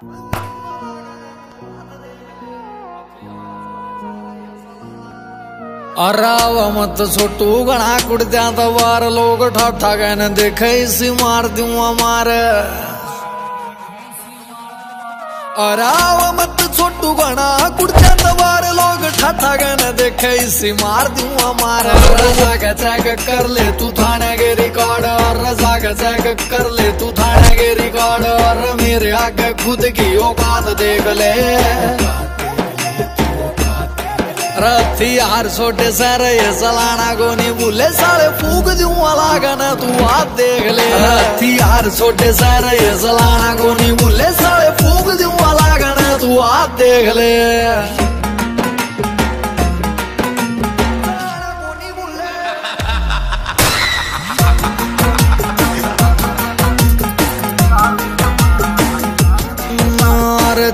अराव मत छोटू घना कुड़द्या तो वार लोग ठाठा कहने देखे, इसी मार दूँगा मार अराव मत छोटू घना बार लोग ठाठा कहने देखे इसी मार दूँगा मार रजा का चेक कर ले तू थाने के रिकॉर्ड और रजा का चेक कर ले तू थाने के रिकॉर्ड और मेरे आगे खुद की औकात देख ले। रथी यार छोटे सर ये सलाना को नहीं भूले, साले फूक दूँगा लागन तू आप देख ले। रथी यार छोटे सर ये सलाना को नहीं भूले, साले फूक दूँगा लागन तू आप देख ले।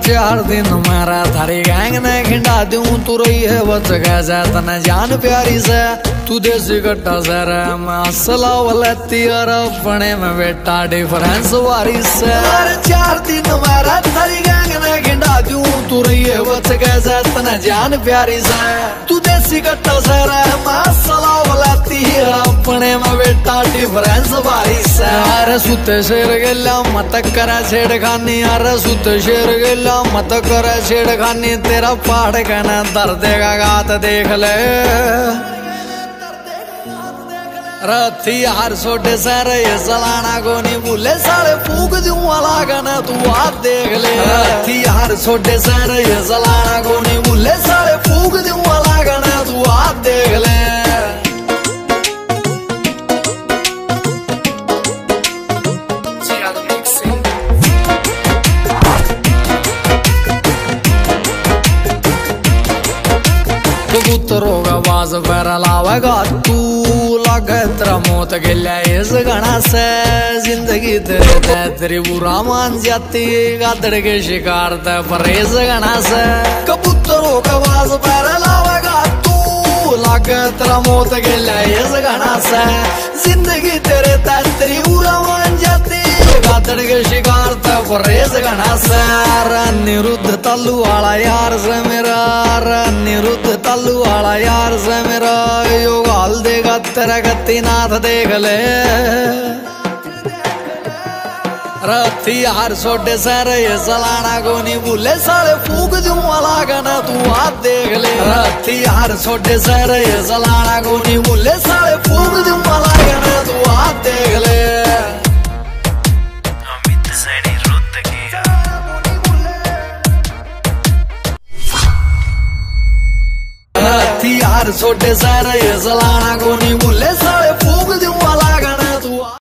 चार दिन मारा थारी गैंग ने खिंडा दूँ, तू रही है बच गया तने जान प्यारी से तू देसी कट्टा सर मैं असला वलती और अपने में बेटा डिफरेंस वारी से चार दिन मारा थारी है जान प्यारी तू देसी कट्टा वलती अपने डिफरेंस वारी से। अरे सुते शेर गेला, मत करा छेड़खानी, अरे सुते शेर गेला, मत कर छेड़खानी, तेरा पहाड़ कहना दर देगा गात देख ले। रथी हर छोटे सर ये सलाना को नहीं भूले साले फूक वाला लागन तू हाथ देख ले यार छोटे सर ये सलाना को नहीं का पर तू लगे तेरा मौत गिल्या इस गणा से ज़िंदगी तेरे मान जाती, गादड़ के शिकार ते परहेज गणा से कबूतरों का बाज पर लावेगा। तू लगे तेरा मौत गिल्या इस गणा से ज़िंदगी तेरे ते, तेरी वाला मेरा निरुद्ध तल्लू वाला यार से मेरा यो गाल देगा तेरा गति नाथ देख ले रथी यार छोटे सर ये सलाना नहीं भूले साले फूक दूँगा लागन तू हाथ देख ले रथी यार छोटे सर ये सलाना नहीं भूले साले फूक दूँगा छोटे सारे जलाना कोनी बुले सारे